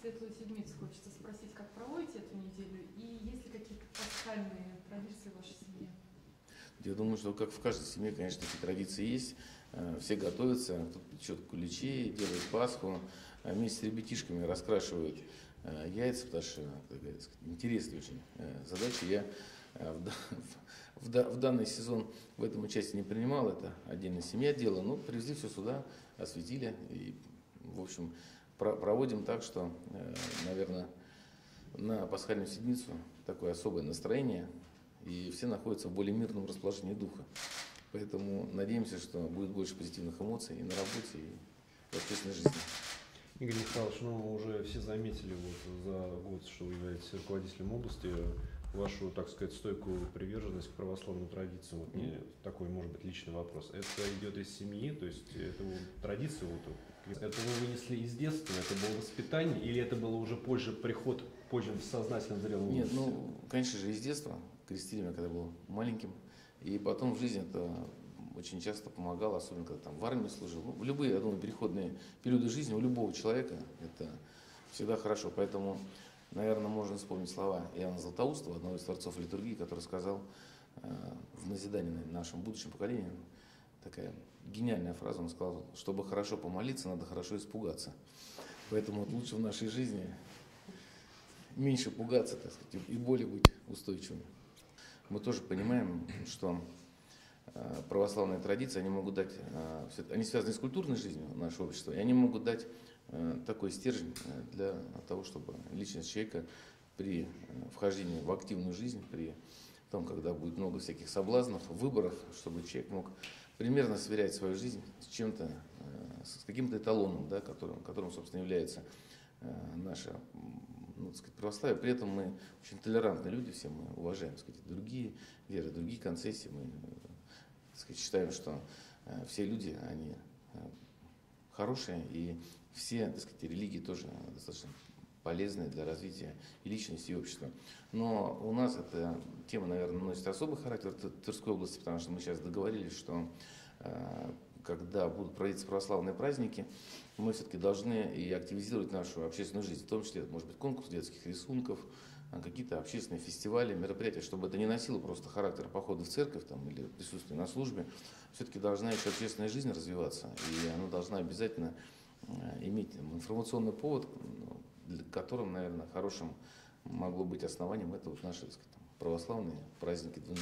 Светлую Седмицу хочется спросить, как проводите эту неделю и есть ли какие-то пасхальные традиции в вашей семье? Я думаю, что как в каждой семье, конечно, эти традиции есть. Э, все готовятся, кто печет куличи, делает Пасху, а вместе с ребятишками раскрашивают э, яйца, потому что сказать, интересная очень э, задача. Я в, в, в данный сезон в этом участие не принимал, это отдельная семья делала, но привезли все сюда, осветили и, в общем, проводим так, что, наверное, на пасхальную седмицу такое особое настроение, и все находятся в более мирном расположении духа. Поэтому надеемся, что будет больше позитивных эмоций и на работе, и в общественной жизни. Игорь Михайлович, ну уже все заметили вот за год, что вы являетесь руководителем области, вашу, так сказать, стойкую приверженность к православным традициям. Вот мне такой, может быть, личный вопрос. Это идет из семьи, то есть это традиция, вот, это вы вынесли из детства, это было воспитание, или это было уже позже приход, позже в сознательном зрелом Нет, ну, конечно же, из детства. Крестили меня, когда был маленьким. И потом в жизни это очень часто помогало, особенно когда там в армии служил. Ну, в любые, я думаю, переходные периоды жизни у любого человека это всегда хорошо. Поэтому Наверное, можно вспомнить слова Иоанна Златоустова, одного из творцов литургии, который сказал э, в назидании нашим будущим поколениям, такая гениальная фраза, он сказал, чтобы хорошо помолиться, надо хорошо испугаться. Поэтому вот лучше в нашей жизни меньше пугаться, так сказать, и более быть устойчивыми. Мы тоже понимаем, что православные традиции, они могут дать, э, они связаны с культурной жизнью нашего общества, и они могут дать Э, такой стержень э, для того, чтобы личность человека при э, вхождении в активную жизнь, при том, когда будет много всяких соблазнов, выборов, чтобы человек мог примерно сверять свою жизнь с чем-то, с каким-то эталоном, да, которым, которым, собственно, является наша ну, так сказать, православие. При этом мы очень толерантные люди, все мы уважаем так сказать, другие веры, другие концессии. Мы сказать, считаем, что все люди, они хорошие, и все так сказать, религии тоже достаточно полезные для развития и личности, и общества. Но у нас эта тема, наверное, носит особый характер в Тверской области, потому что мы сейчас договорились, что э, когда будут проводиться православные праздники, мы все-таки должны и активизировать нашу общественную жизнь, в том числе, может быть, конкурс детских рисунков, какие-то общественные фестивали, мероприятия, чтобы это не носило просто характер похода в церковь там, или присутствия на службе. Все-таки должна еще общественная жизнь развиваться, и она должна обязательно Э, иметь информационный повод, ну, которым, наверное, хорошим могло быть основанием, это вот наши сказать, православные праздники 20